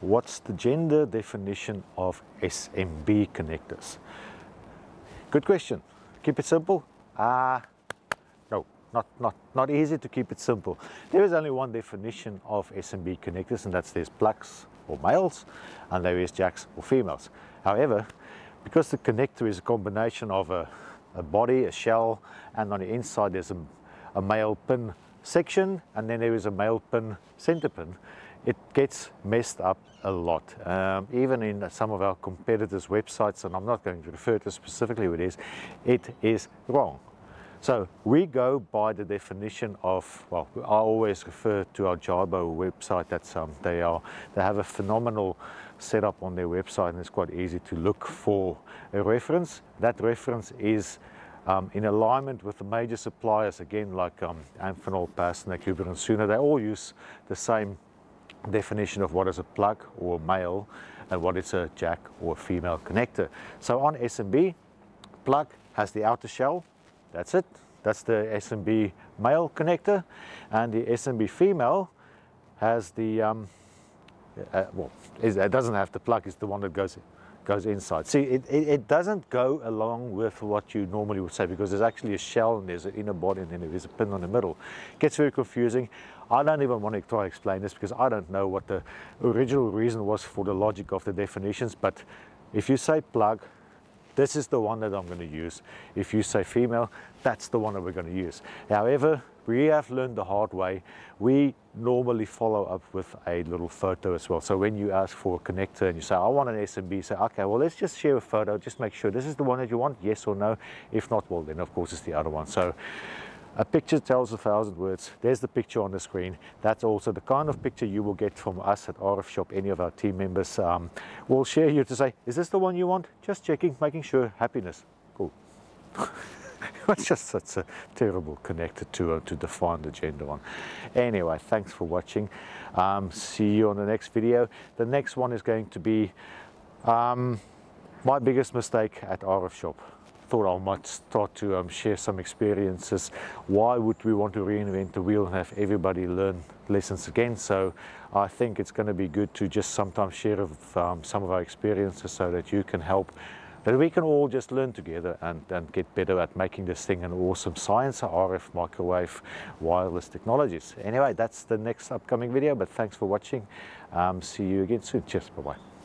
what's the gender definition of SMB connectors? Good question. Keep it simple? Ah, uh, no, not, not, not easy to keep it simple. There is only one definition of SMB connectors and that's there's plugs or males and there is jacks or females. However, because the connector is a combination of a, a body, a shell, and on the inside there's a, a male pin section and then there is a male pin center pin, it gets messed up a lot. Um, even in some of our competitors' websites, and I'm not going to refer to specifically what it is, it is wrong. So we go by the definition of, well, I always refer to our Jyebao website. That's um, they are they have a phenomenal setup on their website, and it's quite easy to look for a reference. That reference is um, in alignment with the major suppliers, again, like um, Amphenol, Pasternack, Huber and Suhner, they all use the same definition of what is a plug or a male and what is a jack or a female connector. So on SMB, plug has the outer shell, that's it. That's the SMB male connector. And the SMB female has the, um, uh, well, it doesn't have the plug, it's the one that goes goes inside. See, it, it, it, doesn't go along with what you normally would say because there's actually a shell and there's an inner body and then there's a pin on the middle. It gets very confusing. I don't even want to try to explain this because I don't know what the original reason was for the logic of the definitions, but if you say plug, this is the one that I'm going to use. If you say female, that's the one that we're going to use. However, we have learned the hard way. We normally follow up with a little photo as well. So when you ask for a connector and you say, I want an SMB, say, okay, well, let's just share a photo, just make sure this is the one that you want, yes or no. If not, well, then of course it's the other one. So a picture tells a thousand words. There's the picture on the screen. That's also the kind of picture you will get from us at RF Shop. Any of our team members um, will share you to say, is this the one you want? Just checking, making sure, happiness. Cool. it's just such a terrible connector to, uh, to define the gender on. Anyway, thanks for watching. Um, see you on the next video. The next one is going to be um, my biggest mistake at RF Shop thought I might start to um, share some experiences. Why would we want to reinvent the wheel and have everybody learn lessons again? So I think it's going to be good to just sometimes share of, um, some of our experiences so that you can help that we can all just learn together and, and get better at making this thing an awesome science, RF, microwave, wireless technologies. Anyway, that's the next upcoming video, but thanks for watching. Um, see you again soon. Cheers, bye-bye.